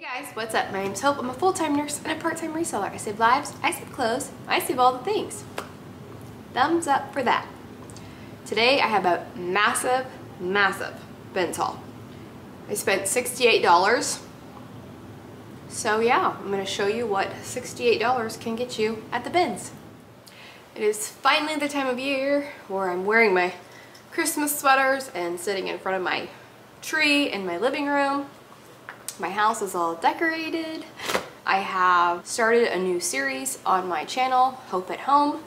Hey guys, what's up? My name's Hope. I'm a full-time nurse and a part-time reseller. I save lives, I save clothes, I save all the things. Thumbs up for that. Today I have a massive, massive bins haul. I spent $68. So yeah, I'm gonna show you what $68 can get you at the bins. It is finally the time of year where I'm wearing my Christmas sweaters and sitting in front of my tree in my living room. My house is all decorated. I have started a new series on my channel, Hope at Home,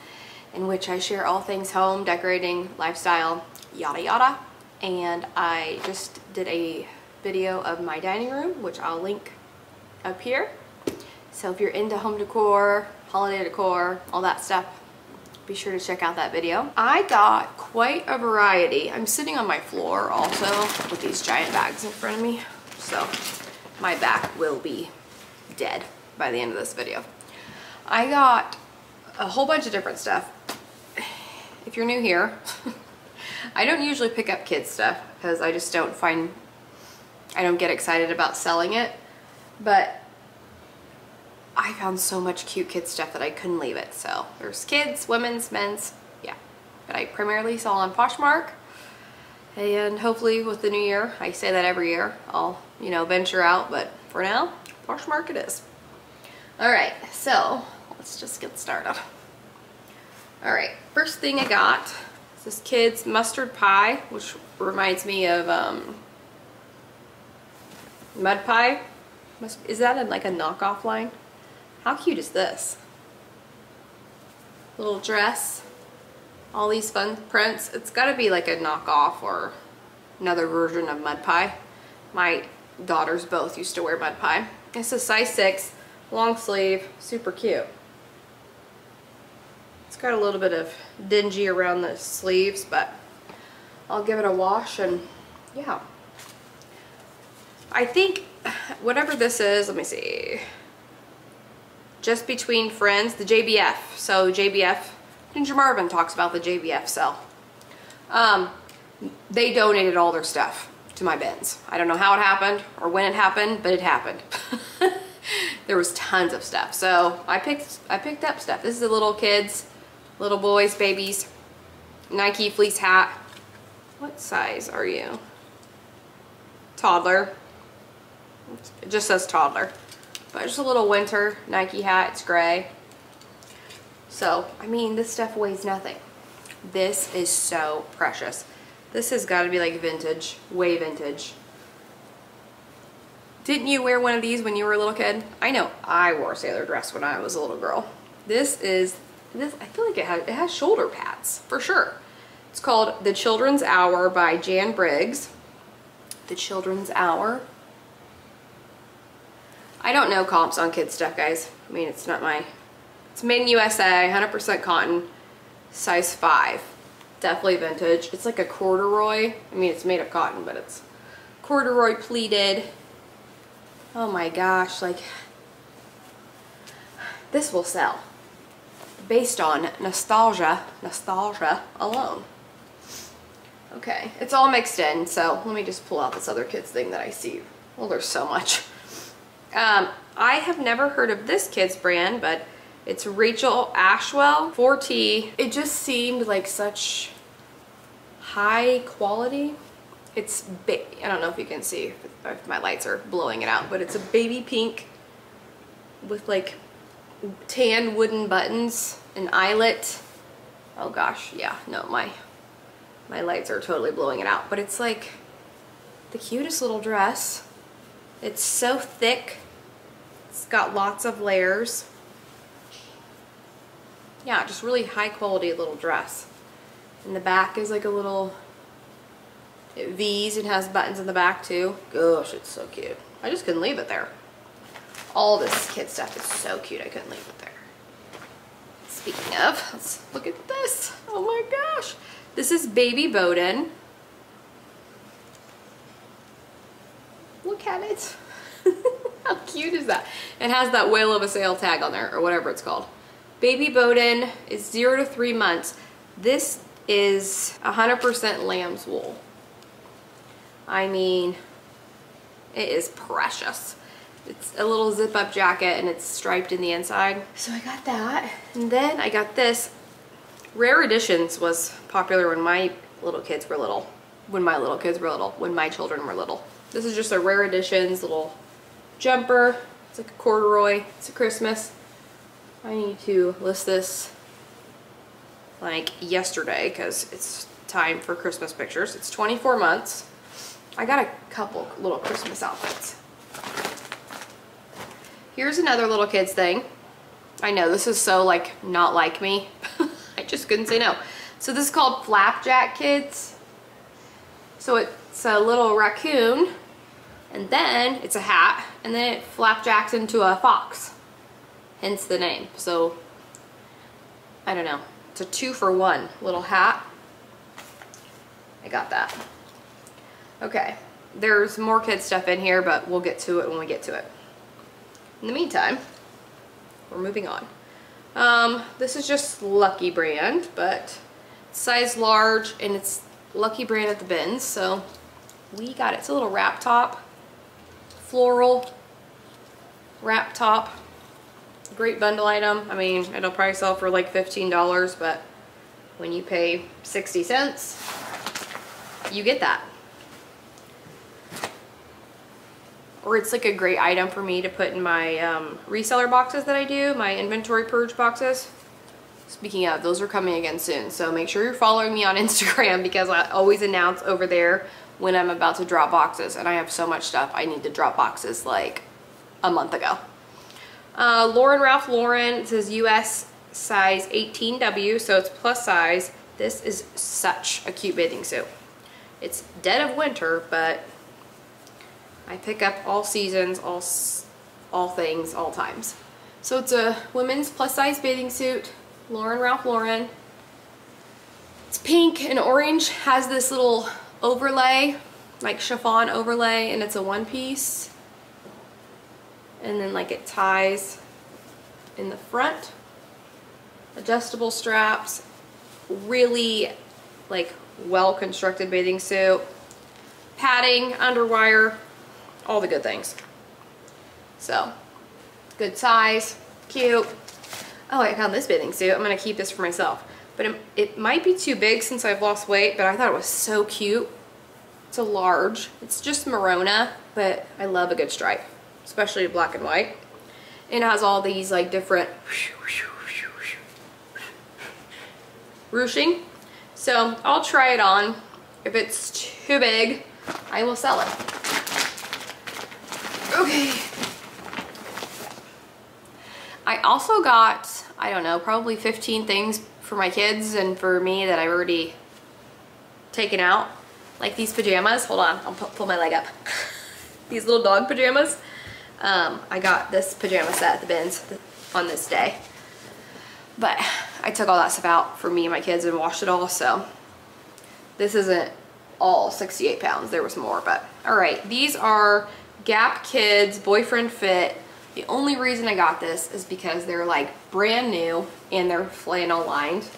in which I share all things home, decorating, lifestyle, yada yada. And I just did a video of my dining room, which I'll link up here. So if you're into home decor, holiday decor, all that stuff, be sure to check out that video. I got quite a variety. I'm sitting on my floor also with these giant bags in front of me. So my back will be dead by the end of this video. I got a whole bunch of different stuff. If you're new here, I don't usually pick up kids stuff because I just don't find, I don't get excited about selling it. But I found so much cute kid stuff that I couldn't leave it. So there's kids, women's, men's, yeah. But I primarily sell on Poshmark. And hopefully with the new year, I say that every year, I'll, you know, venture out. But for now, Poshmark it is. All right, so let's just get started. All right, first thing I got is this kid's mustard pie, which reminds me of um, mud pie. Is that like a knockoff line? How cute is this? Little dress. All these fun prints. It's got to be like a knockoff or another version of Mud Pie. My daughters both used to wear Mud Pie. It's a size 6, long sleeve, super cute. It's got a little bit of dingy around the sleeves, but I'll give it a wash and yeah. I think whatever this is, let me see just between friends, the JBF. So JBF, Ginger Marvin talks about the JBF cell. Um, they donated all their stuff to my bins. I don't know how it happened or when it happened, but it happened. there was tons of stuff. So I picked, I picked up stuff. This is the little kids, little boys, babies, Nike fleece hat. What size are you? Toddler. It just says toddler. But just a little winter Nike hat. It's gray. So, I mean, this stuff weighs nothing. This is so precious. This has got to be like vintage, way vintage. Didn't you wear one of these when you were a little kid? I know I wore a sailor dress when I was a little girl. This is, this. I feel like it has, it has shoulder pads, for sure. It's called The Children's Hour by Jan Briggs. The Children's Hour. I don't know comps on kid stuff, guys. I mean, it's not my, it's made in USA, 100% cotton, size 5. Definitely vintage. It's like a corduroy. I mean, it's made of cotton, but it's corduroy pleated. Oh my gosh, like, this will sell based on nostalgia, nostalgia alone. Okay, it's all mixed in, so let me just pull out this other kids thing that I see. Well, there's so much. Um, I have never heard of this kid's brand, but it's Rachel Ashwell 4T. It just seemed like such high quality. It's. I don't know if you can see if my lights are blowing it out, but it's a baby pink with like tan wooden buttons, an eyelet. Oh gosh, yeah, no, my, my lights are totally blowing it out, but it's like the cutest little dress. It's so thick. It's got lots of layers. Yeah, just really high quality little dress. And the back is like a little it V's and has buttons in the back too. Gosh, it's so cute. I just couldn't leave it there. All this kid stuff is so cute. I couldn't leave it there. Speaking of, let's look at this. Oh my gosh. This is Baby Boden. Look at it. How cute is that? It has that whale of a sale tag on there, or whatever it's called. Baby Boden is zero to three months. This is 100% lamb's wool. I mean, it is precious. It's a little zip up jacket and it's striped in the inside. So I got that. And then I got this. Rare Editions was popular when my little kids were little. When my little kids were little. When my children were little. This is just a Rare Editions little jumper. It's like a corduroy. It's a Christmas. I need to list this like yesterday because it's time for Christmas pictures. It's 24 months. I got a couple little Christmas outfits. Here's another little kids thing. I know this is so like not like me. I just couldn't say no. So this is called Flapjack Kids. So it's a little raccoon and then it's a hat and then it flapjacks into a fox. Hence the name. So I don't know. A two for one little hat. I got that. Okay, there's more kid stuff in here, but we'll get to it when we get to it. In the meantime, we're moving on. Um, this is just Lucky Brand, but size large, and it's Lucky Brand at the bins, so we got it. It's a little wrap top, floral wrap top. Great bundle item. I mean, it'll probably sell for like $15, but when you pay 60 cents, you get that. or it's like a great item for me to put in my um, reseller boxes that I do, my inventory purge boxes. Speaking of, those are coming again soon. So make sure you're following me on Instagram because I always announce over there when I'm about to drop boxes. And I have so much stuff I need to drop boxes like a month ago. Uh, Lauren Ralph Lauren, says US size 18W, so it's plus size. This is such a cute bathing suit. It's dead of winter, but I pick up all seasons, all, all things, all times. So it's a women's plus size bathing suit, Lauren Ralph Lauren. It's pink and orange, has this little overlay, like chiffon overlay, and it's a one piece. And then like it ties in the front. Adjustable straps, really like well constructed bathing suit. Padding, underwire, all the good things. So, good size, cute. Oh, I found this bathing suit. I'm gonna keep this for myself. But it, it might be too big since I've lost weight, but I thought it was so cute. It's a large. It's just Merona, but I love a good stripe, especially black and white. And it has all these like different ruching. So I'll try it on. If it's too big, I will sell it. Okay. I also got, I don't know, probably 15 things for my kids and for me that I've already taken out. Like these pajamas. Hold on, I'll pull my leg up. these little dog pajamas. Um, I got this pajama set at the bins on this day. But I took all that stuff out for me and my kids and washed it all, so this isn't all 68 pounds. There was more, but all right. These are Gap Kids Boyfriend Fit. The only reason I got this is because they're like brand new and they're flannel lined.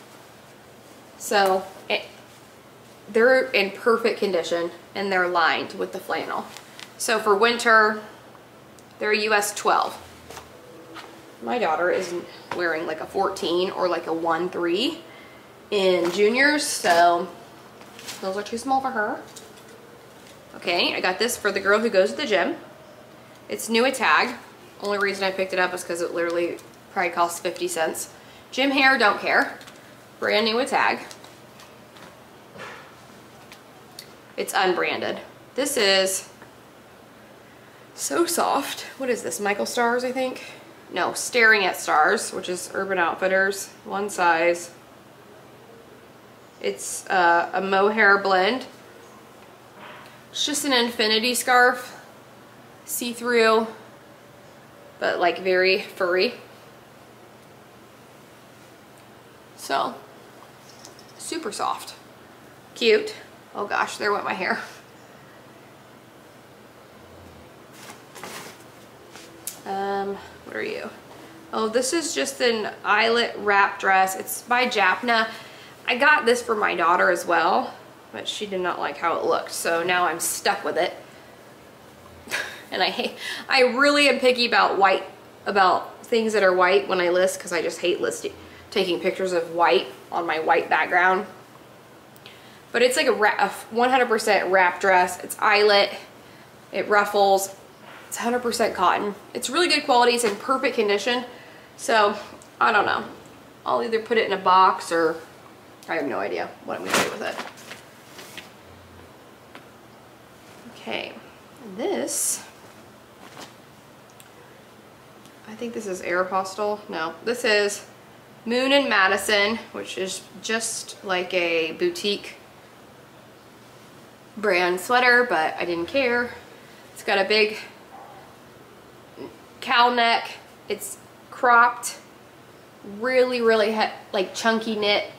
So it, they're in perfect condition and they're lined with the flannel. So for winter, they're a US 12. My daughter is wearing like a 14 or like a 1-3 in juniors, so those are too small for her. Okay, I got this for the girl who goes to the gym. It's new at tag. Only reason I picked it up is because it literally probably costs 50 cents. Gym hair, don't care. Brand new at tag. It's unbranded. This is so soft. What is this, Michael Stars, I think? No, Staring at Stars, which is Urban Outfitters, one size. It's uh, a mohair blend. It's just an infinity scarf, see-through, but like very furry. So, super soft. Cute. Oh gosh, there went my hair. Um, what are you? Oh, this is just an eyelet wrap dress. It's by Japna. I got this for my daughter as well but she did not like how it looked. So now I'm stuck with it. And I hate, I really am picky about white, about things that are white when I list because I just hate listing, taking pictures of white on my white background. But it's like a 100% wrap dress. It's eyelet. It ruffles. It's 100% cotton. It's really good quality. It's in perfect condition. So, I don't know. I'll either put it in a box or I have no idea what I'm going to do with it. Okay, this, I think this is Aeropostale. No, this is Moon and Madison, which is just like a boutique brand sweater, but I didn't care. It's got a big cowl neck. It's cropped, really, really like chunky knit.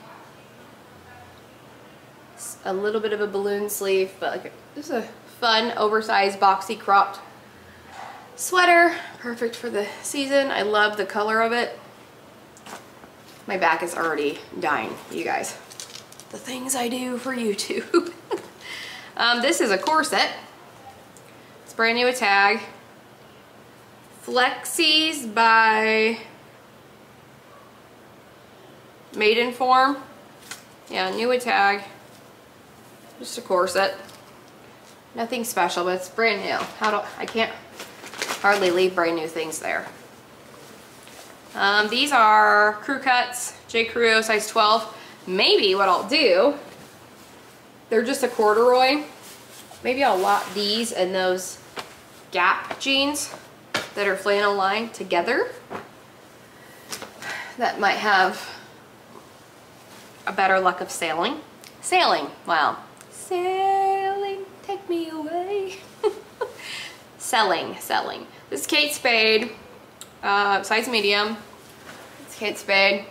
It's a little bit of a balloon sleeve, but like this is a fun, oversized, boxy, cropped sweater. Perfect for the season. I love the color of it. My back is already dying, you guys. The things I do for YouTube. um, this is a corset. It's brand new a tag. Flexees by Maidenform. Yeah, new tag. Just a corset. Nothing special, but it's brand new. How do I can't hardly leave brand new things there. Um, these are crew cuts, J. Crew size 12. Maybe what I'll do, they're just a corduroy. Maybe I'll lot these and those Gap jeans that are flannel lined together. That might have a better luck of sailing. Sailing, wow. Sailing, take me away. selling, selling. This is Kate Spade, uh, size medium. It's Kate Spade.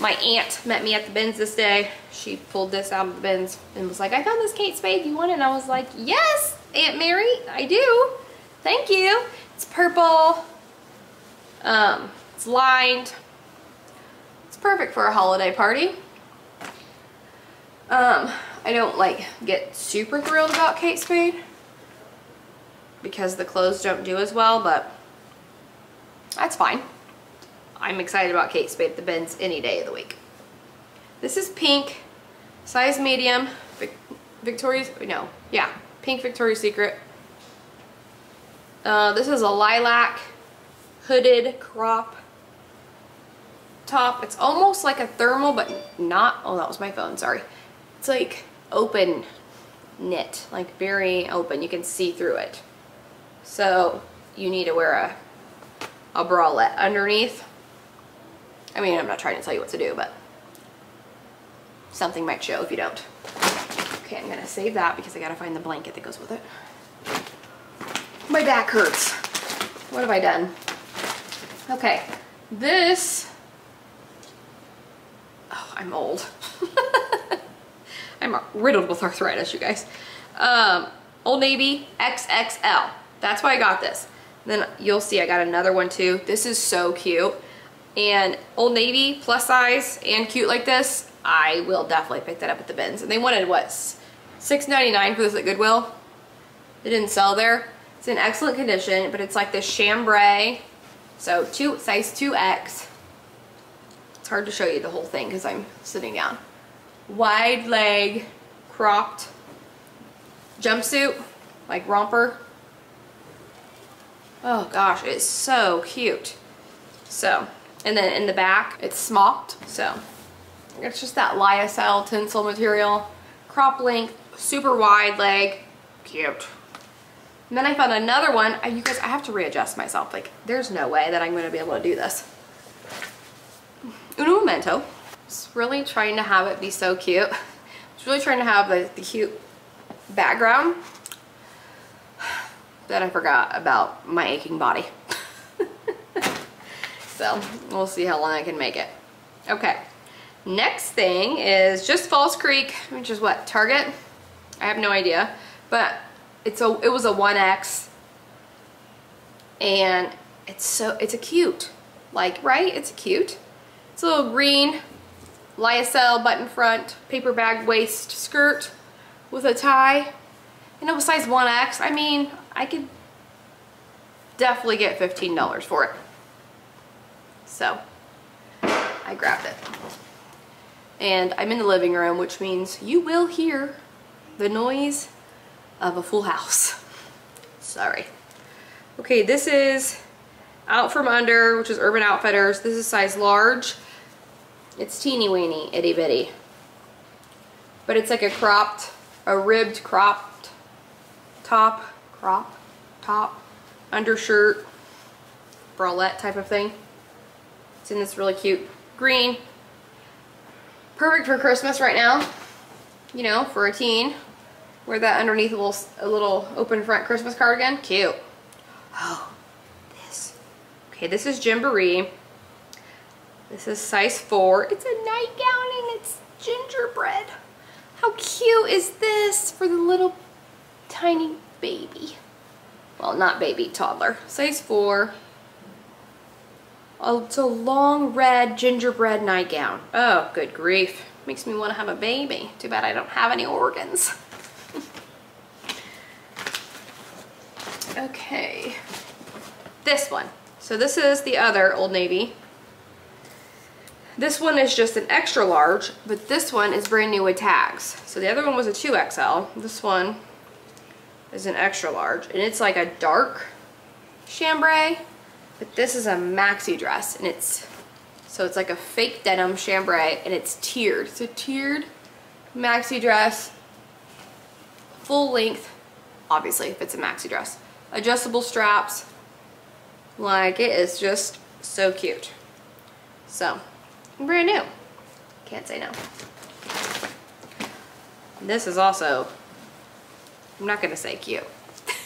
My aunt met me at the bins this day. She pulled this out of the bins and was like, I found this Kate Spade, you want it? And I was like, yes, Aunt Mary, I do. Thank you. It's purple. Um, it's lined. It's perfect for a holiday party. Um, I don't like get super thrilled about Kate Spade because the clothes don't do as well, but that's fine. I'm excited about Kate Spade at the bins any day of the week. This is pink, size medium, Vic Victoria's, no, yeah, pink Victoria's Secret. Uh, this is a lilac hooded crop top. It's almost like a thermal, but not, oh, that was my phone, sorry. It's like open knit, like very open. You can see through it. So you need to wear a, a bralette underneath. I mean, I'm not trying to tell you what to do, but something might show if you don't. Okay, I'm gonna save that because I gotta find the blanket that goes with it. My back hurts. What have I done? Okay, this, oh, I'm old. I'm riddled with arthritis, you guys. Um, Old Navy XXL. That's why I got this. Then you'll see I got another one too. This is so cute. And Old Navy, plus size, and cute like this, I will definitely pick that up at the bins. And they wanted, what, $6.99 for this at Goodwill? It didn't sell there. It's in excellent condition, but it's like this chambray. So two size 2X. It's hard to show you the whole thing because I'm sitting down. Wide leg, cropped jumpsuit, like romper. Oh gosh, it's so cute. So, and then in the back, it's smocked. So, it's just that lyocell tinsel material. Crop length, super wide leg, cute. And then I found another one. I, you guys, I have to readjust myself. Like, there's no way that I'm going to be able to do this. Uno Momento. Just really trying to have it be so cute. Just really trying to have the, the cute background that I forgot about my aching body. so we'll see how long I can make it. Okay, next thing is just Falls Creek, which is what, Target? I have no idea, but it's a it was a 1X and it's so it's a cute like right? It's cute. It's a little green lyocell button front paper bag waist skirt with a tie. And it was size 1X I mean I could definitely get $15 for it. So I grabbed it. And I'm in the living room, which means you will hear the noise of a full house. Sorry. Okay, this is Out From Under, which is Urban Outfitters. This is size large. It's teeny weeny, itty bitty. But it's like a cropped, a ribbed cropped top, crop, top, undershirt, bralette type of thing. It's in this really cute green. Perfect for Christmas right now, you know, for a teen. Wear that underneath a little, a little open front Christmas cardigan. Cute. Oh, this. Okay, this is Gymboree. This is size 4. It's a nightgown and it's gingerbread. How cute is this for the little tiny baby? Well, not baby, toddler. Size 4. Oh, it's a long red gingerbread nightgown. Oh, good grief. Makes me want to have a baby. Too bad I don't have any organs. Okay. This one. So this is the other Old Navy. This one is just an extra large, but this one is brand new with tags. So the other one was a 2XL. This one is an extra large, and it's like a dark chambray, but this is a maxi dress, and it's, so it's like a fake denim chambray, and it's tiered. It's a tiered maxi dress, full length, obviously, if it's a maxi dress. Adjustable straps, like it is just so cute. So, brand new. Can't say no. This is also, I'm not gonna say cute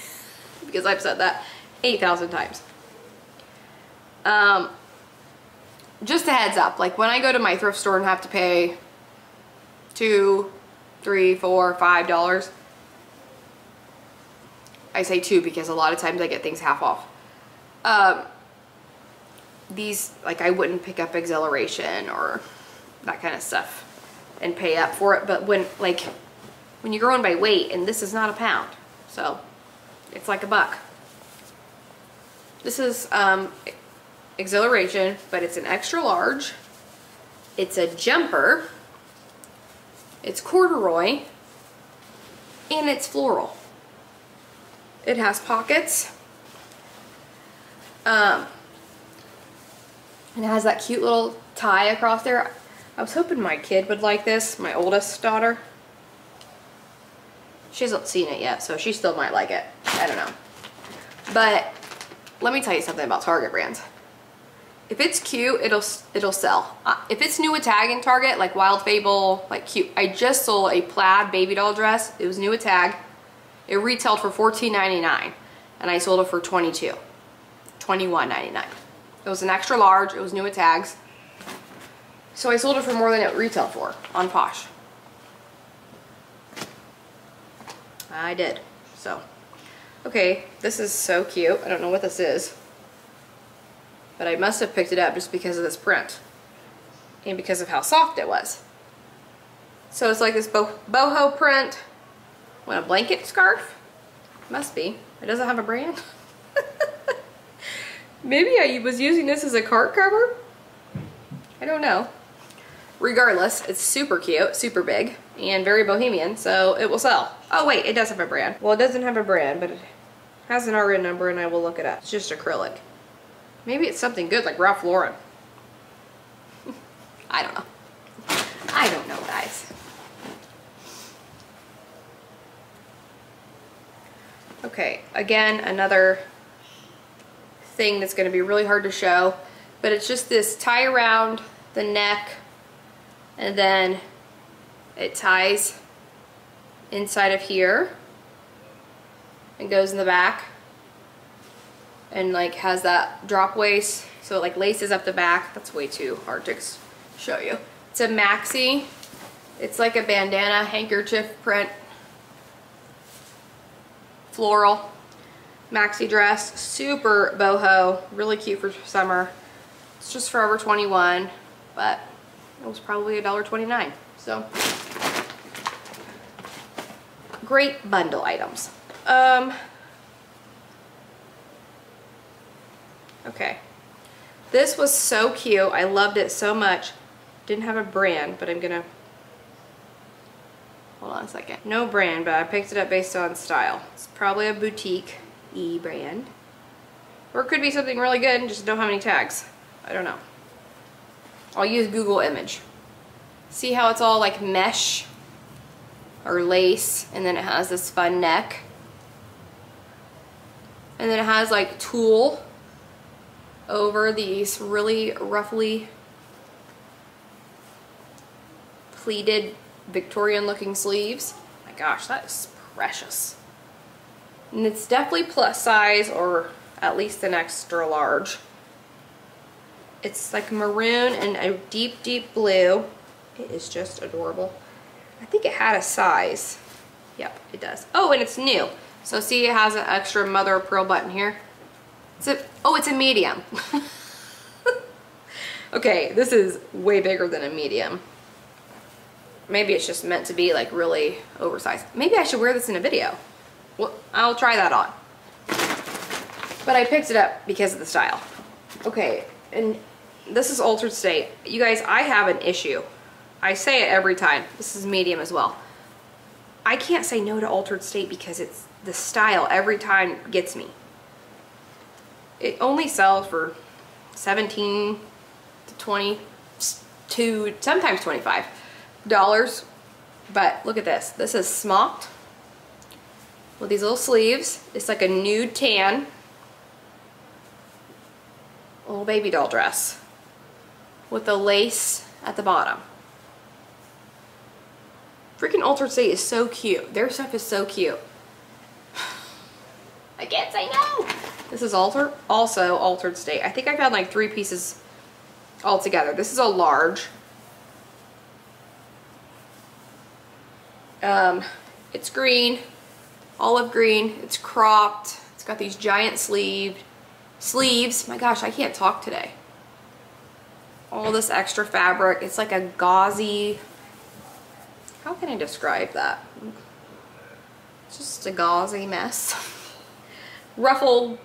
because I've said that 8,000 times. Um, just a heads up, like when I go to my thrift store and have to pay two, three, four, five dollars, I say two because a lot of times I get things half off. Um, these, like I wouldn't pick up Xhilaration or that kind of stuff and pay up for it. But when, like, when you're going by weight, and this is not a pound, so it's like a buck. This is um, Xhilaration, but it's an extra large. It's a jumper. It's corduroy. And it's floral. It has pockets. Um, and it has that cute little tie across there. I was hoping my kid would like this, my oldest daughter. She hasn't seen it yet, so she still might like it. I don't know. But let me tell you something about Target brands. If it's cute, it'll it'll sell. Uh, if it's new at tag in Target, like Wild Fable, like cute. I just sold a plaid baby doll dress. It was new at tag. It retailed for $14.99 and I sold it for $22, $21.99. It was an extra large. It was new at tags. So I sold it for more than it retailed for on Posh. I did. So, okay, this is so cute. I don't know what this is. But I must have picked it up just because of this print. And because of how soft it was. So it's like this bo boho print. A blanket scarf? Must be. It doesn't have a brand. Maybe I was using this as a cart cover? I don't know. Regardless, it's super cute, super big, and very bohemian, so it will sell. Oh wait, it does have a brand. Well, it doesn't have a brand, but it has an RN number and I will look it up. It's just acrylic. Maybe it's something good like Ralph Lauren. I don't know. I don't know, guys. Okay, again, another thing that's going to be really hard to show, but it's just this tie around the neck and then it ties inside of here and goes in the back and like has that drop waist so it like laces up the back. That's way too hard to show you. It's a maxi. It's like a bandana handkerchief print floral maxi dress super boho really cute for summer it's just forever 21 but it was probably $1.29 so great bundle items um Okay. This was so cute. I loved it so much. Didn't have a brand, but I'm gonna, hold on a second. No brand, but I picked it up based on style. It's probably a boutique E brand. Or it could be something really good and just don't have any tags. I don't know. I'll use Google image. See how it's all like mesh or lace and then it has this fun neck. And then it has like tulle over these really roughly pleated Victorian looking sleeves. my gosh, that is precious. And it's definitely plus size or at least an extra large. It's like maroon and a deep, deep blue. It is just adorable. I think it had a size. Yep, it does. Oh, and it's new. So see it has an extra mother of pearl button here. It's a, oh, it's a medium. okay, this is way bigger than a medium. Maybe it's just meant to be like really oversized. Maybe I should wear this in a video. Well, I'll try that on. But I picked it up because of the style. Okay, and this is Altar'd State. You guys, I have an issue. I say it every time. This is medium as well. I can't say no to Altar'd State because it's the style every time gets me. It only sells for 17 to 22, sometimes 25 dollars. But look at this. This is smocked with these little sleeves. It's like a nude tan. A little baby doll dress with the lace at the bottom. Freaking Altar'd State is so cute. Their stuff is so cute. I can't say no. This is alter, also Altar'd State. I think I found like three pieces all together. This is a large. Um, it's green, olive green. It's cropped. It's got these giant sleeve sleeves. My gosh, I can't talk today. All this extra fabric. It's like a gauzy, how can I describe that? It's just a gauzy mess. Ruffled,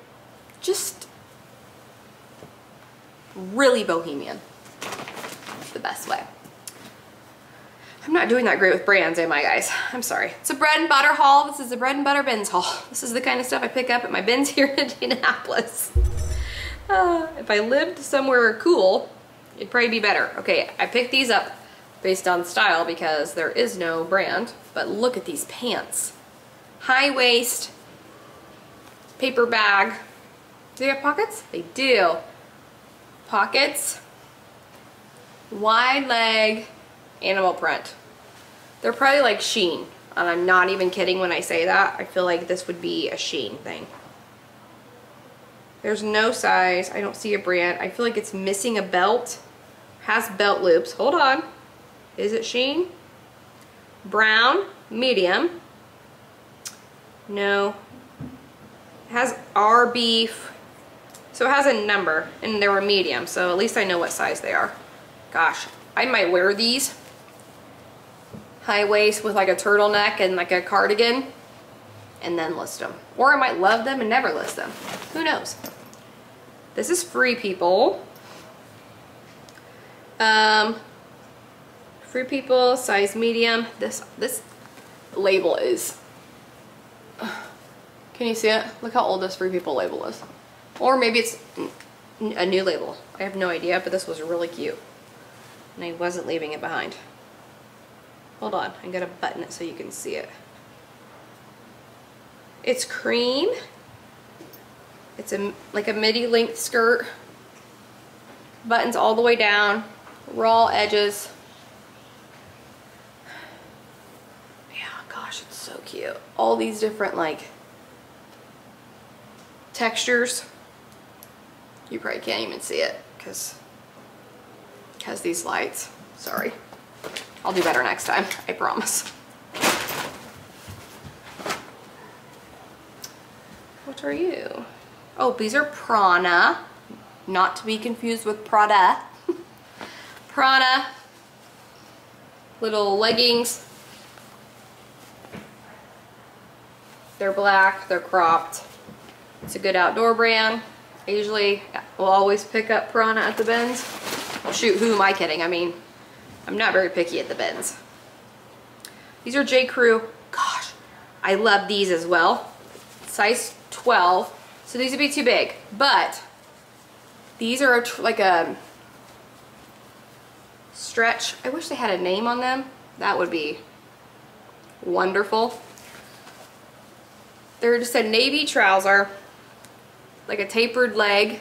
just really bohemian. The best way. I'm not doing that great with brands, am I guys? I'm sorry. It's a bread and butter haul. This is a bread and butter bins haul. This is the kind of stuff I pick up at my bins here in Indianapolis. Uh, if I lived somewhere cool, it'd probably be better. Okay, I picked these up based on style because there is no brand, but look at these pants. High waist, paper bag. Do they have pockets? They do. Pockets, wide leg, animal print. They're probably like Shein, and I'm not even kidding when I say that. I feel like this would be a Shein thing. There's no size. I don't see a brand. I feel like it's missing a belt. Has belt loops. Hold on. Is it Shein? Brown, medium. No. It has RB, so it has a number, and they were medium, so at least I know what size they are. Gosh, I might wear these high waist with like a turtleneck and like a cardigan and then list them. Or I might love them and never list them. Who knows? This is Free People. Um, Free People, size medium. This, this label is, can you see it? Look how old this Free People label is. Or maybe it's a new label. I have no idea, but this was really cute. And I wasn't leaving it behind. Hold on, I'm gonna button it so you can see it. It's cream. It's a like a midi length skirt. Buttons all the way down, raw edges. Yeah, gosh, it's so cute. All these different like textures. You probably can't even see it because has these lights. Sorry. I'll do better next time, I promise. What are you? Oh, these are Prana, not to be confused with Prada. Prana, little leggings. They're black, they're cropped. It's a good outdoor brand. I usually will always pick up Prana at the bins. Shoot, who am I kidding? I mean, I'm not very picky at the bins. These are J. Crew. Gosh, I love these as well. Size 12. So these would be too big, but these are like a stretch. I wish they had a name on them. That would be wonderful. They're just a navy trouser, like a tapered leg,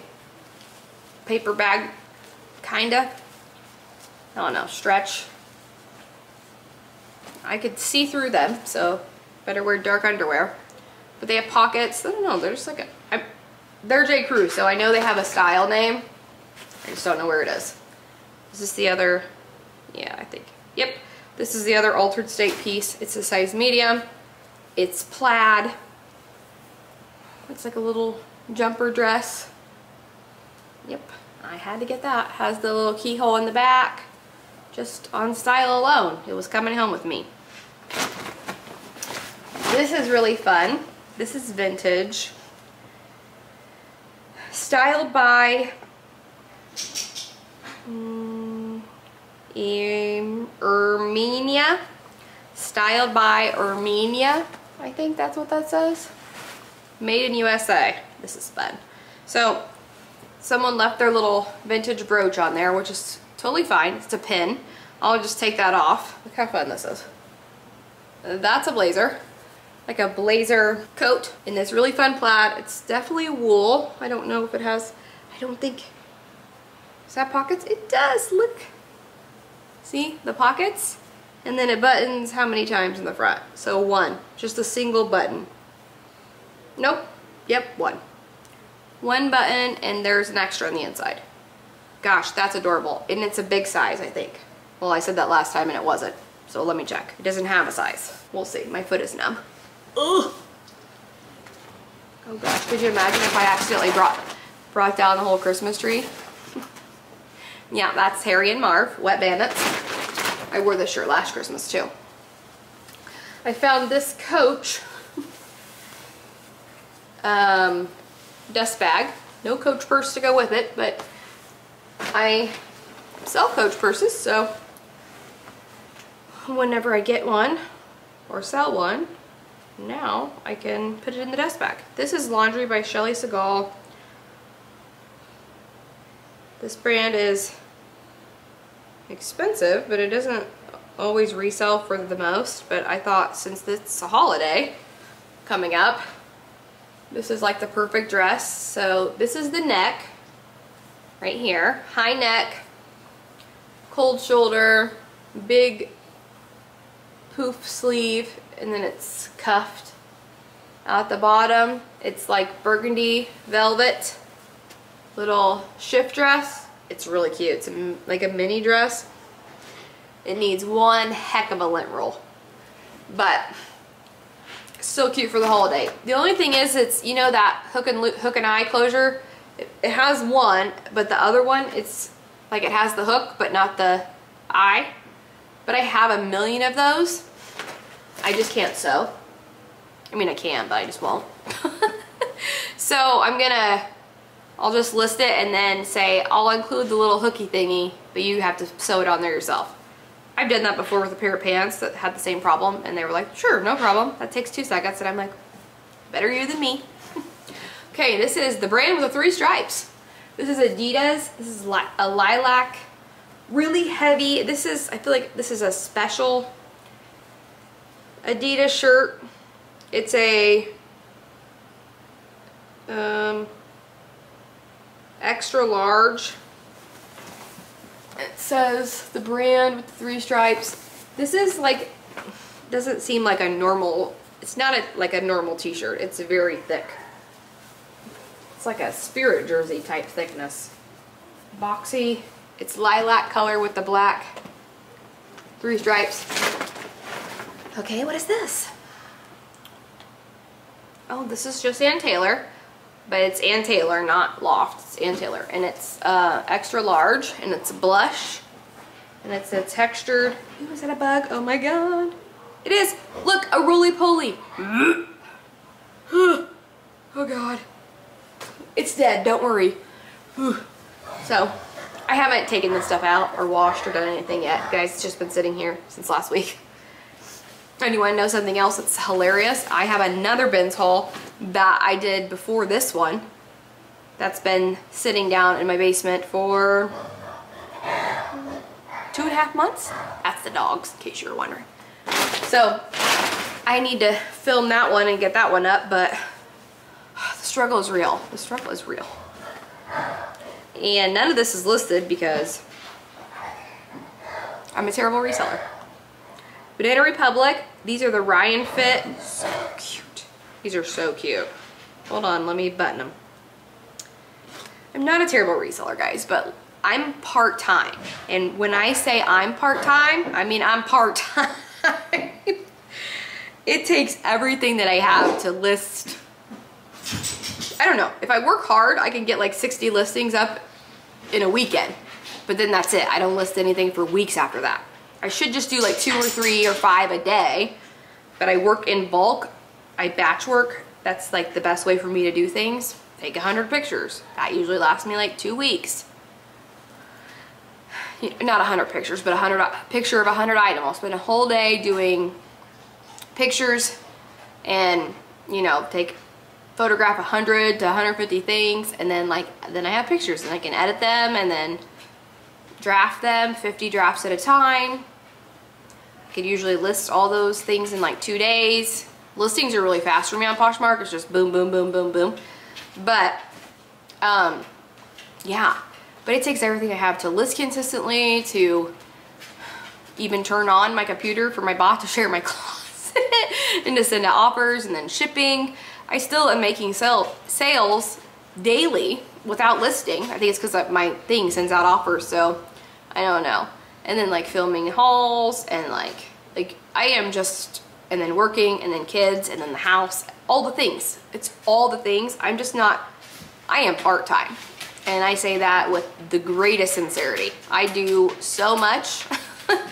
paper bag, kinda. I don't know, stretch. I could see through them, so better wear dark underwear. But they have pockets. I don't know, they're just like a, I'm, they're J. Crew, so I know they have a style name. I just don't know where it is. Is this the other? Yeah, I think. Yep. This is the other Altar'd State piece. It's a size medium. It's plaid. It's like a little jumper dress. Yep, I had to get that. Has the little keyhole in the back. Just on style alone. It was coming home with me. This is really fun. This is vintage. Styled by um, Armenia. Styled by Armenia. I think that's what that says. Made in USA. This is fun. So, someone left their little vintage brooch on there, which is totally fine. It's a pin. I'll just take that off. Look how fun this is. That's a blazer. Like a blazer coat in this really fun plaid. It's definitely wool. I don't know if it has, I don't think, does that pockets? It does, look. See, the pockets? And then it buttons how many times in the front? So one, just a single button. Nope. Yep, one. One button and there's an extra on the inside. Gosh, that's adorable. And it's a big size, I think. Well, I said that last time and it wasn't. So let me check. It doesn't have a size. We'll see. My foot is numb. Ugh. Oh gosh, could you imagine if I accidentally brought brought down the whole Christmas tree? yeah, that's Harry and Marv, Wet Bandits. I wore this shirt last Christmas too. I found this Coach um, dust bag. No Coach purse to go with it, but I sell Coach purses, so whenever I get one or sell one, now I can put it in the dust bag. This is Laundry by Shelli Segal. This brand is expensive, but it doesn't always resell for the most, but I thought since it's a holiday coming up, this is like the perfect dress. So this is the neck right here. High neck, cold shoulder, big poof sleeve, and then it's cuffed. At the bottom, it's like burgundy velvet, little shift dress. It's really cute. It's a, like a mini dress. It needs one heck of a lint roll. But still cute for the holiday. The only thing is it's, you know that hook and hook and eye closure? It, has one, but the other one, it's like it has the hook, but not the eye. But I have a million of those. I just can't sew. I mean, I can, but I just won't. so I'm gonna, I'll just list it and then say, I'll include the little hooky thingy, but you have to sew it on there yourself. I've done that before with a pair of pants that had the same problem and they were like, sure, no problem. That takes two seconds. And I'm like, better you than me. Okay, this is the brand with the three stripes. This is Adidas. This is li a lilac, really heavy. This is, I feel like this is a special Adidas shirt. It's a um, extra large it says the brand with the three stripes. This is like, doesn't seem like a normal, it's not a, like a normal t-shirt. It's very thick. It's like a spirit jersey type thickness. Boxy. It's lilac color with the black three stripes. Okay, what is this? Oh, this is just Ann Taylor but it's Ann Taylor, not Loft. It's Ann Taylor, and it's uh, extra large, and it's blush, and it's a textured. Ooh, is that a bug? Oh my god! It is. Look, a roly poly. oh god. It's dead, don't worry. So, I haven't taken this stuff out or washed or done anything yet. Guys, it's just been sitting here since last week. And you wanna know something else that's hilarious? I have another bins haul that I did before this one that's been sitting down in my basement for two and a half months. That's the dogs, in case you were wondering. So I need to film that one and get that one up, but the struggle is real. The struggle is real. And none of this is listed because I'm a terrible reseller. Banana Republic, these are the Ryan Fit. So cute. These are so cute. Hold on, let me button them. I'm not a terrible reseller, guys, but I'm part-time. And when I say I'm part-time, I mean I'm part-time. it takes everything that I have to list. I don't know. If I work hard, I can get like 60 listings up in a weekend. But then that's it. I don't list anything for weeks after that. I should just do like two or three or five a day. But I work in bulk. I batch work. That's like the best way for me to do things. Take 100 pictures. That usually lasts me like two weeks not 100 pictures, but a 100 picture of a 100 item. I'll spend a whole day doing pictures and, you know, take photograph 100 to 150 things and then like then I have pictures and I can edit them and then draft them 50 drafts at a time. I could usually list all those things in like two days. Listings are really fast for me on Poshmark. It's just boom boom boom boom boom. But um yeah. But it takes everything I have to list consistently, to even turn on my computer for my bot to share my closet, and to send out offers and then shipping. I still am making sell sales daily without listing. I think it's because uh, my thing sends out offers, so I don't know. And then like filming hauls and like, like I am just, and then working and then kids and then the house, all the things. It's all the things. I'm just not, I am part-time. And I say that with the greatest sincerity. I do so much.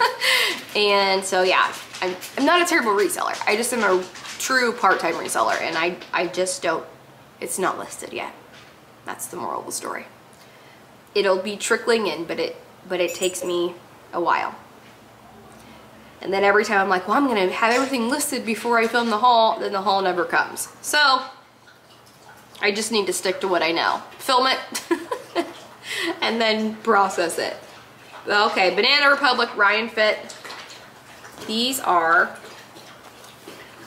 and so yeah, I'm, I'm not a terrible reseller. I just am a true part-time reseller and I, I just don't, it's not listed yet. That's the moral of the story. It'll be trickling in, but it, but it takes me a while. And then every time I'm like, well, I'm gonna have everything listed before I film the haul, then the haul never comes. So I just need to stick to what I know. Film it and then process it. Okay, Banana Republic Ryan Fit. These are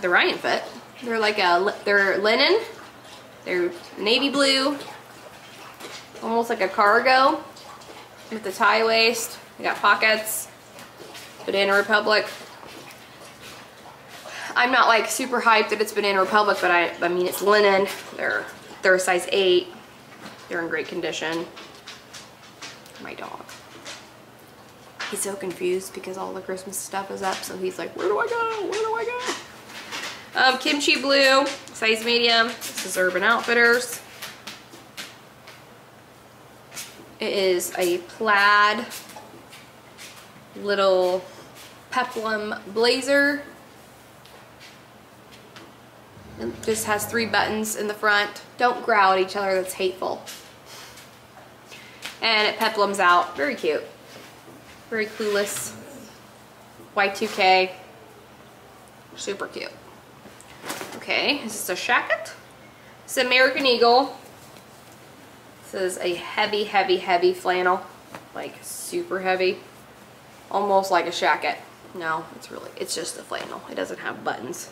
the Ryan Fit. They're like a, they're linen. They're navy blue. Almost like a cargo with the tie waist. They got pockets. Banana Republic. I'm not like super hyped that it's Banana Republic, but I, I mean, it's linen. They're they're a size 8. They're in great condition. My dog. He's so confused because all the Christmas stuff is up, so he's like, where do I go? Where do I go? Um, kimchi blue, size medium. This is Urban Outfitters. It is a plaid little peplum blazer it just has three buttons in the front. Don't growl at each other, that's hateful. And it peplums out, very cute. Very clueless. Y2K, super cute. Okay, this is a shacket. It's American Eagle. This is a heavy, heavy, heavy flannel. Like super heavy. Almost like a shacket. No, it's really, it's just a flannel. It doesn't have buttons.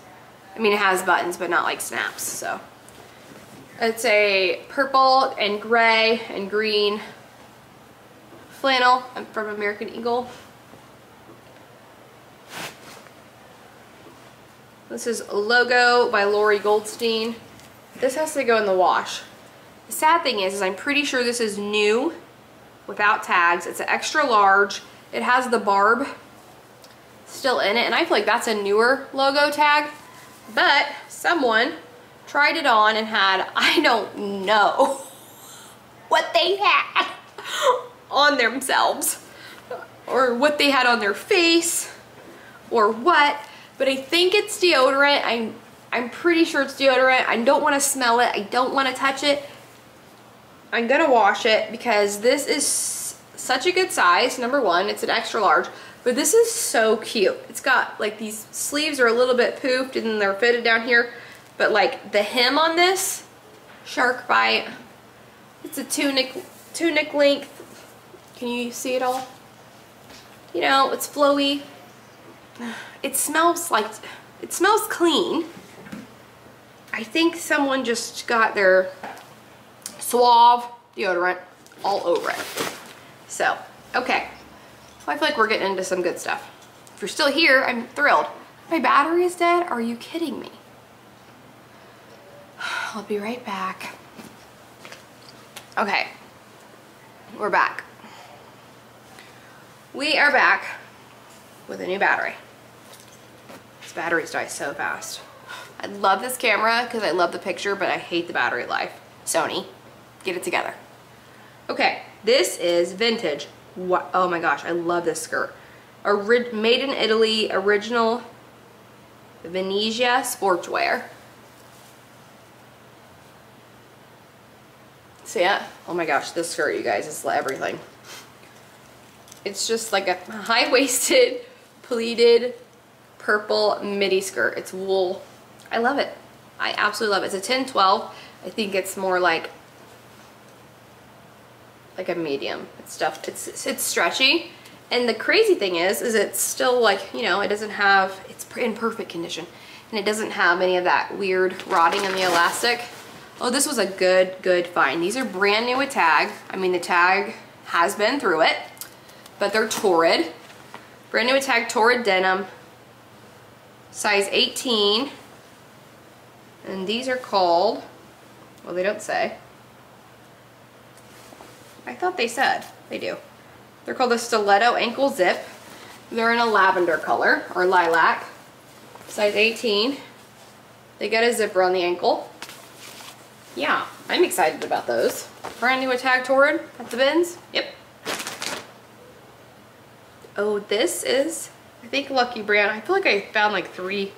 I mean, it has buttons, but not like snaps, so. It's a purple and gray and green flannel from American Eagle. This is a Logo by Lori Goldstein. This has to go in the wash. The sad thing is, is I'm pretty sure this is new without tags. It's an extra large. It has the barb still in it, and I feel like that's a newer logo tag. But someone tried it on and had, I don't know what they had on themselves or what they had on their face or what, but I think it's deodorant. I'm, I'm pretty sure it's deodorant. I don't want to smell it. I don't want to touch it. I'm gonna wash it because this is such a good size. Number one, it's an extra large, but this is so cute. It's got like these sleeves are a little bit poofed and they're fitted down here, but like the hem on this, shark bite, it's a tunic, tunic length. Can you see it all? You know, it's flowy. It smells like, it smells clean. I think someone just got their Suave deodorant all over it. So, okay. I feel like we're getting into some good stuff. If you're still here, I'm thrilled. My battery is dead? Are you kidding me? I'll be right back. Okay, we're back. We are back with a new battery. This batteries die so fast. I love this camera because I love the picture, but I hate the battery life. Sony, get it together. Okay, this is vintage. What, oh my gosh, I love this skirt. Made in Italy, original Venezia sportswear. See it? Oh my gosh, this skirt, you guys, is everything. It's just like a high-waisted, pleated, purple midi skirt. It's wool. I love it. I absolutely love it. It's a 10-12. I think it's more like like a medium. It's stuffed. It's it's stretchy. And the crazy thing is, is it's still like, you know, it doesn't have, it's in perfect condition. And it doesn't have any of that weird rotting in the elastic. Oh, this was a good, good find. These are brand new with tag. I mean, the tag has been through it, but they're Torrid. Brand new with tag, Torrid denim, size 18. And these are called, well, they don't say. I thought they said. They do. They're called the Stiletto Ankle Zip. They're in a lavender color, or lilac, size 18. They get a zipper on the ankle. Yeah, I'm excited about those. Brand new Attack Torrid at the bins. Yep. Oh, this is, I think Lucky Brand. I feel like I found like three.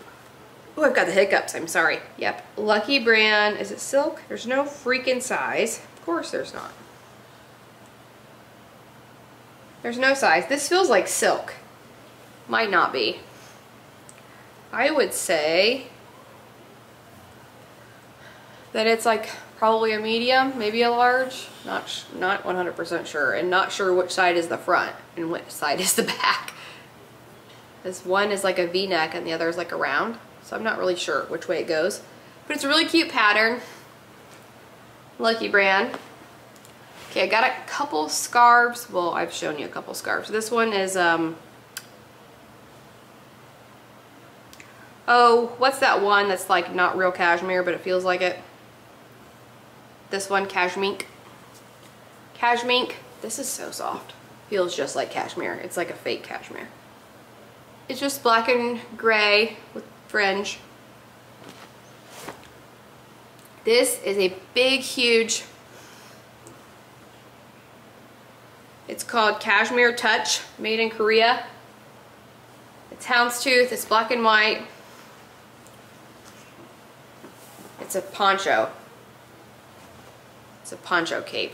Oh, I've got the hiccups. I'm sorry. Yep. Lucky Brand. Is it silk? There's no freaking size. Of course there's not. There's no size. This feels like silk. Might not be. I would say that it's like probably a medium, maybe a large. Not not 100% sure, and not sure which side is the front and which side is the back. This one is like a V-neck and the other is like a round, so I'm not really sure which way it goes. But it's a really cute pattern. Lucky brand. Okay, I got a couple scarves. Well, I've shown you a couple scarves. This one is, um, oh, what's that one that's like not real cashmere, but it feels like it? This one, cashmere. Cashmere. This is so soft. Feels just like cashmere. It's like a fake cashmere. It's just black and gray with fringe. This is a big, huge It's called Cashmere Touch, made in Korea. It's houndstooth, it's black and white. It's a poncho. It's a poncho cape.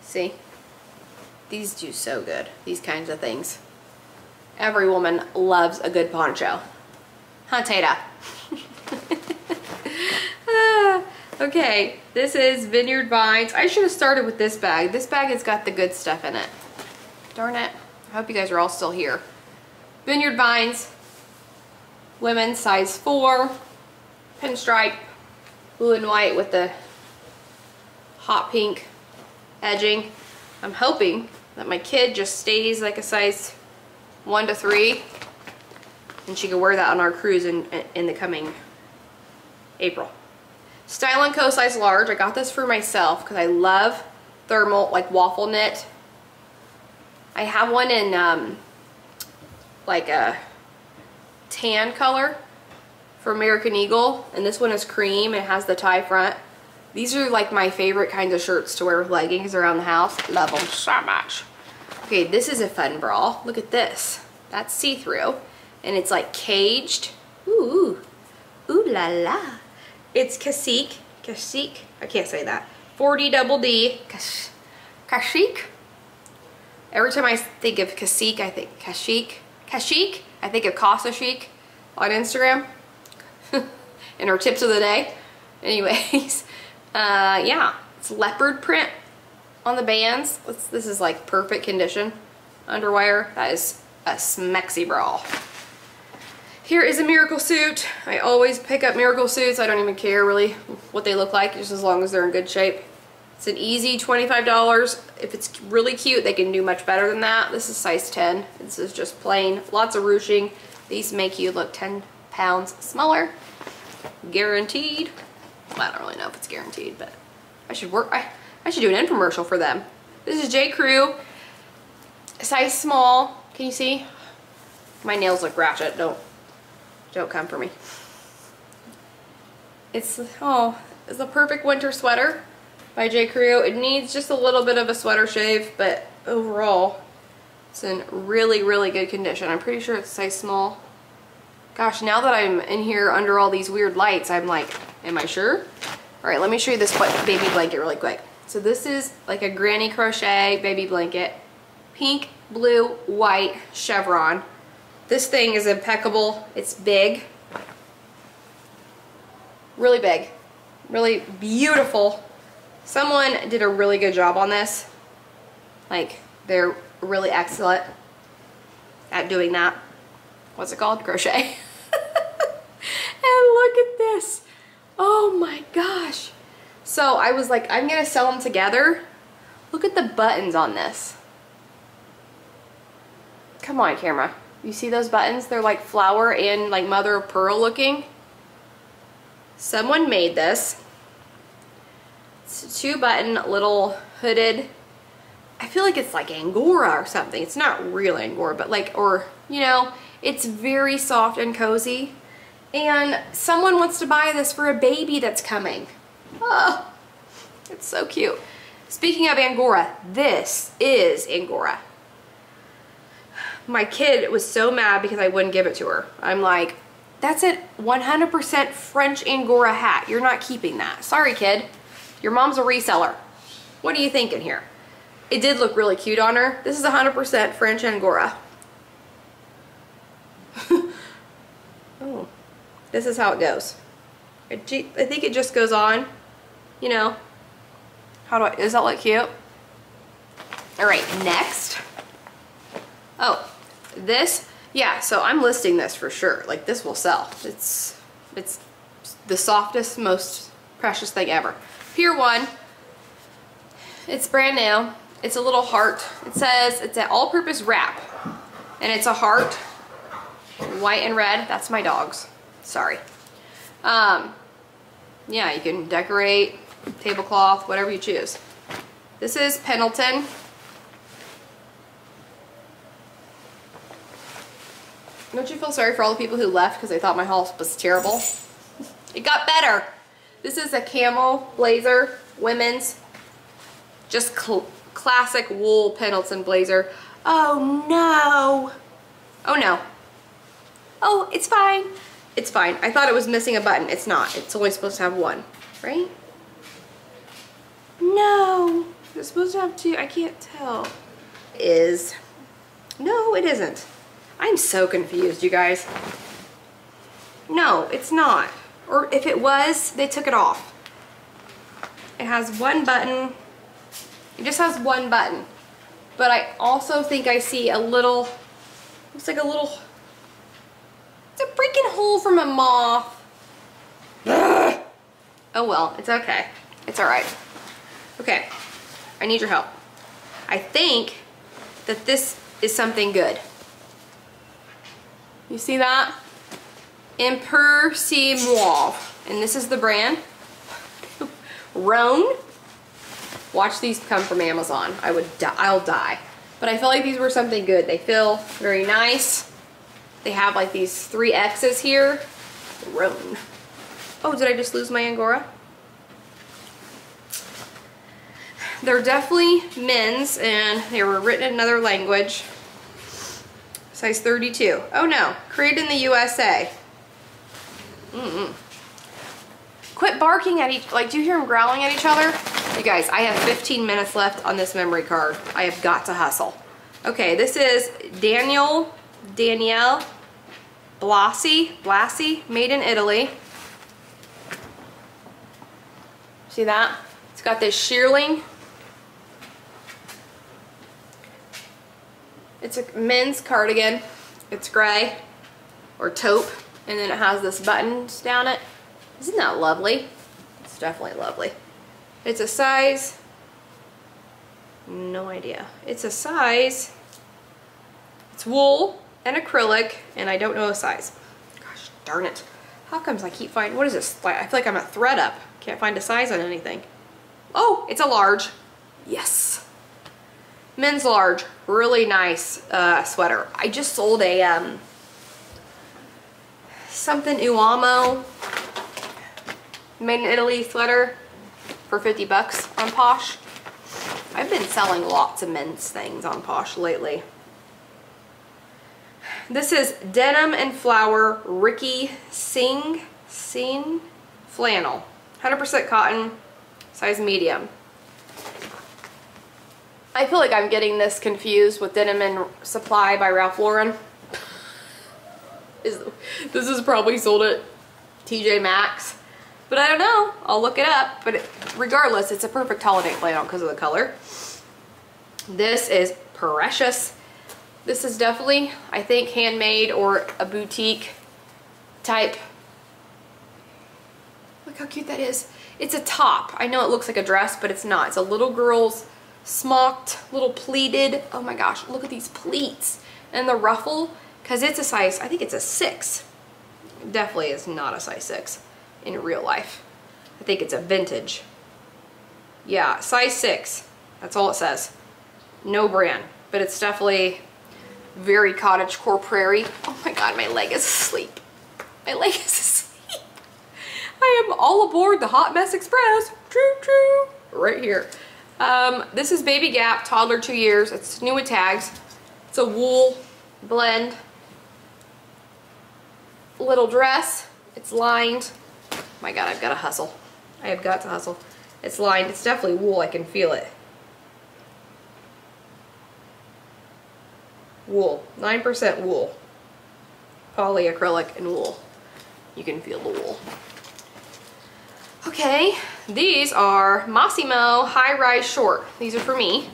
See? These do so good, these kinds of things. Every woman loves a good poncho. Huh, Tata? Okay, this is Vineyard Vines. I should have started with this bag. This bag has got the good stuff in it. Darn it. I hope you guys are all still here. Vineyard Vines, women size 4, pinstripe, blue and white with the hot pink edging. I'm hoping that my kid just stays like a size 1 to 3 and she can wear that on our cruise in, in the coming April. Style & Co. size large. I got this for myself because I love thermal, like waffle knit. I have one in um, like a tan color for American Eagle. And this one is cream. It has the tie front. These are like my favorite kinds of shirts to wear with leggings around the house. Love them so much. Okay, this is a fun bra. Look at this. That's see-through. And it's like caged. Ooh, ooh la la. It's Cacique. Cacique? I can't say that. 40 double D. Cacique? Every time I think of Cacique, I think Cacique. Cacique? I think of Casa Chic on Instagram. and her tips of the day. Anyways, uh, yeah, it's leopard print on the bands. this is like perfect condition underwire. That is a smexy bra. Here is a Miracle suit. I always pick up Miracle suits. I don't even care really what they look like, just as long as they're in good shape. It's an easy $25. If it's really cute, they can do much better than that. This is size 10. This is just plain. Lots of ruching. These make you look 10 pounds smaller. Guaranteed. Well, I don't really know if it's guaranteed, but I should work. I, I should do an infomercial for them. This is J. Crew. Size small. Can you see? My nails look ratchet. Don't, don't come for me. It's, oh, it's a perfect winter sweater by J. Crew. It needs just a little bit of a sweater shave, but overall, it's in really, really good condition. I'm pretty sure it's size small. Gosh, now that I'm in here under all these weird lights, I'm like, am I sure? All right, let me show you this baby blanket really quick. So this is like a granny crochet baby blanket. Pink, blue, white chevron. This thing is impeccable. It's big. Really big. Really beautiful. Someone did a really good job on this. Like, they're really excellent at doing that. What's it called? Crochet. and look at this. Oh my gosh. So I was like, I'm gonna sell them together. Look at the buttons on this. Come on camera. You see those buttons? They're like flower and like mother of pearl looking. Someone made this. It's two button little hooded. I feel like it's like Angora or something. It's not real Angora, but like, or, you know, it's very soft and cozy and someone wants to buy this for a baby that's coming. Oh, it's so cute. Speaking of Angora, this is Angora. My kid was so mad because I wouldn't give it to her. I'm like, that's a 100% French Angora hat. You're not keeping that. Sorry, kid. Your mom's a reseller. What are you thinking here? It did look really cute on her. This is 100% French Angora. oh. This is how it goes. I think it just goes on, you know. How do I, does that look cute? All right, next. Oh, this, yeah, so I'm listing this for sure. Like this will sell. It's, it's the softest, most precious thing ever. Pier 1, it's brand new. It's a little heart. It says it's an all-purpose wrap. And it's a heart, white and red. That's my dog's. Sorry. Um, yeah, you can decorate, tablecloth, whatever you choose. This is Pendleton. Don't you feel sorry for all the people who left because they thought my haul was terrible? it got better. This is a camel blazer, women's, just cl classic wool Pendleton blazer. Oh no. Oh no. Oh, it's fine. It's fine. I thought it was missing a button. It's not. It's only supposed to have one, right? No. It's supposed to have two. I can't tell. Is. No, it isn't. I'm so confused, you guys. No, it's not. Or if it was, they took it off. It has one button. It just has one button. But I also think I see a little, looks like a little it's a freaking hole from a moth. Ugh. Oh well, it's okay. It's all right. Okay, I need your help. I think that this is something good. You see that? Imper si And this is the brand. Roan. Watch these come from Amazon. I would die. I'll die. But I feel like these were something good. They feel very nice. They have like these three X's here. Roan. Oh, did I just lose my Angora? They're definitely men's and they were written in another language. Size 32. Oh no, created in the USA. Mm -mm. quit barking at each, like do you hear them growling at each other? You guys, I have 15 minutes left on this memory card. I have got to hustle. Okay, this is Daniel, Danielle Blasi, Blasi, made in Italy. See that? It's got this shearling. It's a men's cardigan. It's gray or taupe and then it has this buttons down it. Isn't that lovely? It's definitely lovely. It's a size, no idea. It's a size, it's wool and acrylic and I don't know a size. Gosh darn it. How comes I keep finding, what is this? I feel like I'm a thread up. Can't find a size on anything. Oh, it's a large. Yes. Men's large. Really nice uh, sweater. I just sold a um, something Uomo made in Italy sweater for 50 bucks on Posh. I've been selling lots of men's things on Posh lately. This is Denim and Flower Ricky Sing Sing Flannel. 100% cotton, size medium. I feel like I'm getting this confused with Denim and Supply by Ralph Lauren. is This is probably sold at TJ Maxx. But I don't know. I'll look it up. But regardless, it's a perfect holiday flannel because of the color. This is precious. This is definitely, I think, handmade or a boutique type. Look how cute that is. It's a top. I know it looks like a dress, but it's not. It's a little girl's smocked, little pleated. Oh my gosh, look at these pleats. And the ruffle, because it's a size, I think it's a six. definitely is not a size six in real life. I think it's a vintage. Yeah, size six. That's all it says. No brand, but it's definitely very cottage core prairie. Oh my God, my leg is asleep. My leg is asleep. I am all aboard the Hot Mess Express. True, true. Right here. Um, this is Baby Gap, toddler two years. It's new with tags. It's a wool blend. Little dress. It's lined. Oh My God, I've got to hustle. I have got to hustle. It's lined. It's definitely wool. I can feel it. wool, 9% wool, polyacrylic and wool. You can feel the wool. Okay, these are Mossimo High Rise Short. These are for me.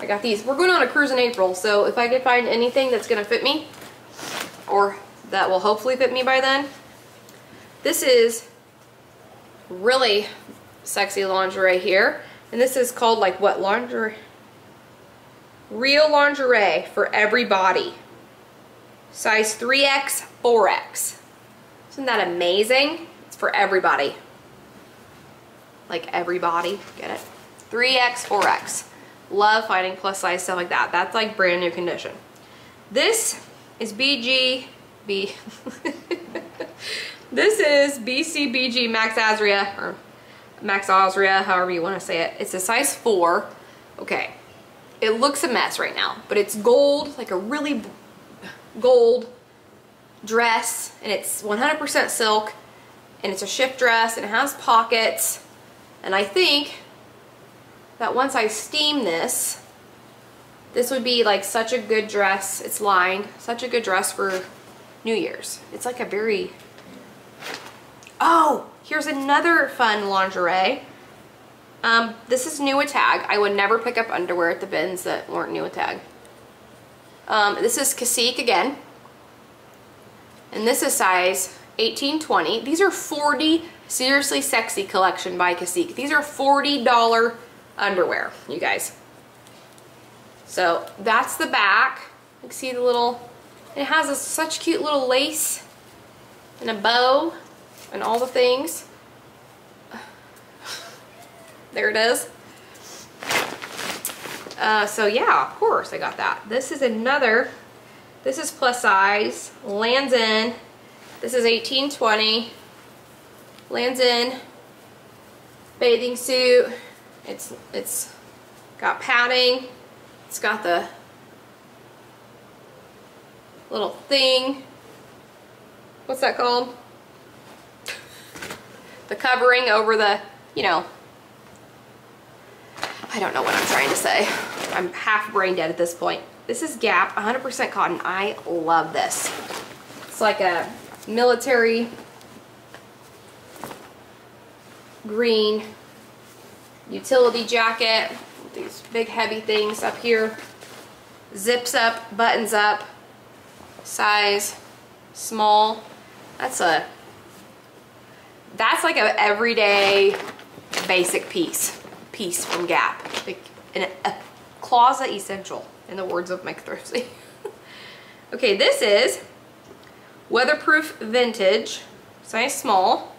I got these. We're going on a cruise in April, so if I can find anything that's gonna fit me, or that will hopefully fit me by then, this is really sexy lingerie here. And this is called like what lingerie? Real lingerie for every body. Size 3X, 4X. Isn't that amazing? It's for everybody. Like everybody, get it? 3X, 4X. Love finding plus size stuff like that. That's like brand new condition. This is BG, B, this is BCBG Max Azria, or Max Azria, however you want to say it. It's a size 4. Okay, it looks a mess right now, but it's gold, like a really gold dress, and it's 100% silk, and it's a shift dress, and it has pockets, and I think that once I steam this, this would be like such a good dress, it's lined, such a good dress for New Year's. It's like a very, oh, here's another fun lingerie. Um, this is new with tag. I would never pick up underwear at the bins that weren't new with tag. Um, this is Cacique again. And this is size 1820. These are 40 Seriously Sexy collection by Cacique. These are $40 underwear, you guys. So that's the back. You see the little, it has a, such cute little lace and a bow and all the things. There it is. Uh, so yeah, of course I got that. This is another, this is plus size, Lands' End, this is 1820, Lands' End, bathing suit, it's, it's got padding, it's got the little thing, what's that called? the covering over the, you know, I don't know what I'm trying to say. I'm half brain dead at this point. This is Gap, 100% cotton. I love this. It's like a military green utility jacket. These big heavy things up here. Zips up, buttons up, size small. That's a, that's like a everyday basic piece, piece from Gap. Like a closet essential in the words of Mike Thrifty. okay, this is weatherproof vintage, size small.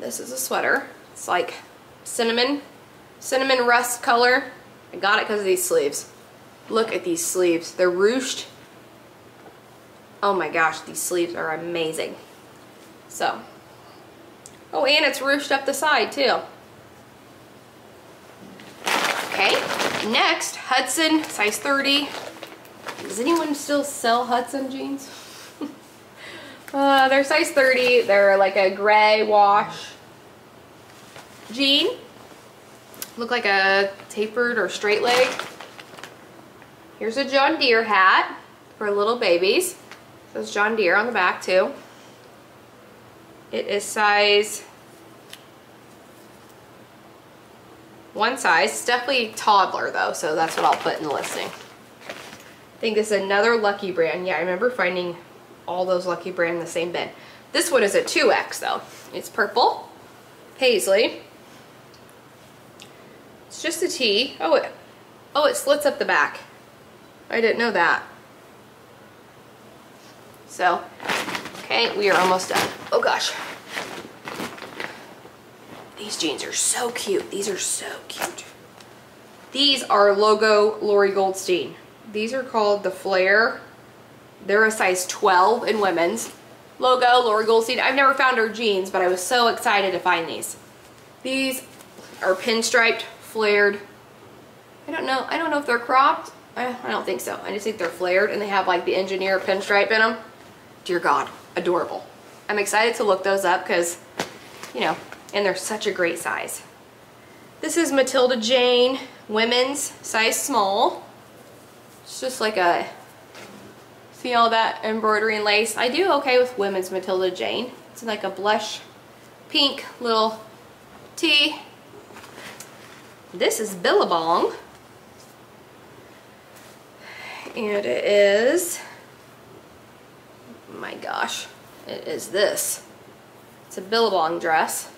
This is a sweater. It's like cinnamon, cinnamon rust color. I got it because of these sleeves. Look at these sleeves. They're ruched. Oh my gosh, these sleeves are amazing. So, oh, and it's ruched up the side too. Okay, next, Hudson, size 30. Does anyone still sell Hudson jeans? Uh, they're size 30. They're like a gray wash jean. Look like a tapered or straight leg. Here's a John Deere hat for little babies. Says John Deere on the back too. It is size one size. It's definitely toddler though, so that's what I'll put in the listing. I think this is another Lucky brand. Yeah, I remember finding all those Lucky brand in the same bin. This one is a 2X though. It's purple, paisley. It's just a T. Oh, it, oh, it slits up the back. I didn't know that. So, okay, we are almost done. Oh gosh. These jeans are so cute. These are so cute. These are logo Lori Goldstein. These are called the Flare. They're a size 12 in women's. Logo Lori Goldstein. I've never found her jeans, but I was so excited to find these. These are pinstriped, flared. I don't know. I don't know if they're cropped. I, I don't think so. I just think they're flared and they have like the engineer pinstripe in them dear God, adorable. I'm excited to look those up because, you know, and they're such a great size. This is Matilda Jane women's size small. It's just like a, see all that embroidery and lace? I do okay with women's Matilda Jane. It's like a blush pink little tee. This is Billabong. And it is my gosh, it is this. It's a Billabong dress.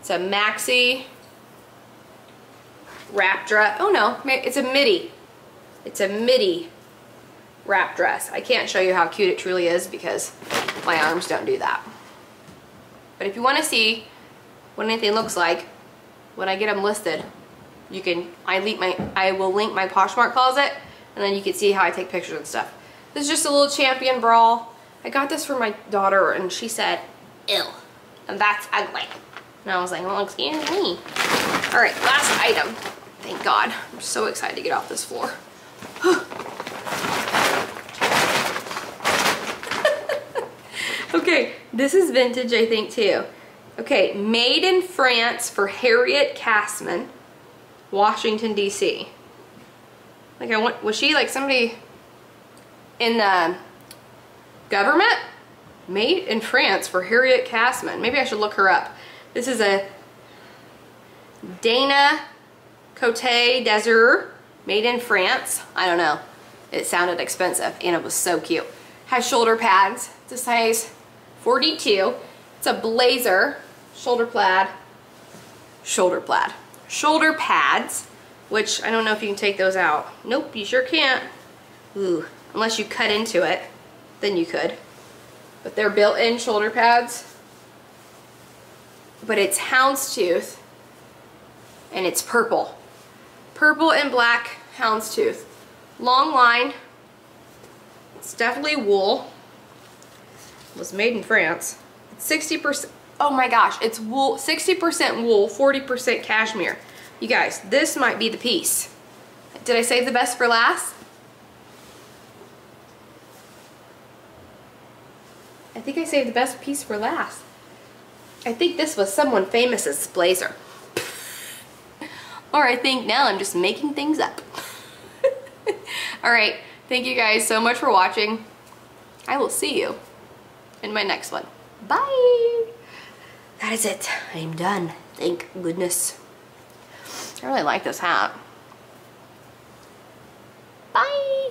It's a maxi wrap dress. Oh no, it's a midi. It's a midi wrap dress. I can't show you how cute it truly is because my arms don't do that. But if you want to see what anything looks like, when I get them listed, you can, I, my, I will link my Poshmark closet and then you can see how I take pictures and stuff. This is just a little champion brawl. I got this for my daughter and she said, ew, and that's ugly. And I was like, well, excuse me. All right, last item. Thank God. I'm so excited to get off this floor. okay, this is vintage, I think, too. Okay, made in France for Harriet Kassman, Washington, D.C. Like, I want, was she like somebody in the government made in France for Harriet Kassman. Maybe I should look her up. This is a Dana Cote d'Azur made in France. I don't know. It sounded expensive and it was so cute. Has shoulder pads. It's a size 42. It's a blazer, shoulder plaid, shoulder plaid. Shoulder pads, which I don't know if you can take those out. Nope, you sure can't. Ooh, Unless you cut into it, then you could. But they're built-in shoulder pads. But it's houndstooth and it's purple. Purple and black houndstooth. Long line. It's definitely wool. Was made in France. It's 60%, oh my gosh, it's wool, 60% wool, 40% cashmere. You guys, this might be the piece. Did I save the best for last? I think I saved the best piece for last. I think this was someone famous's blazer. or I think now I'm just making things up. Alright, thank you guys so much for watching. I will see you in my next one. Bye! That is it. I'm done. Thank goodness. I really like this hat. Bye!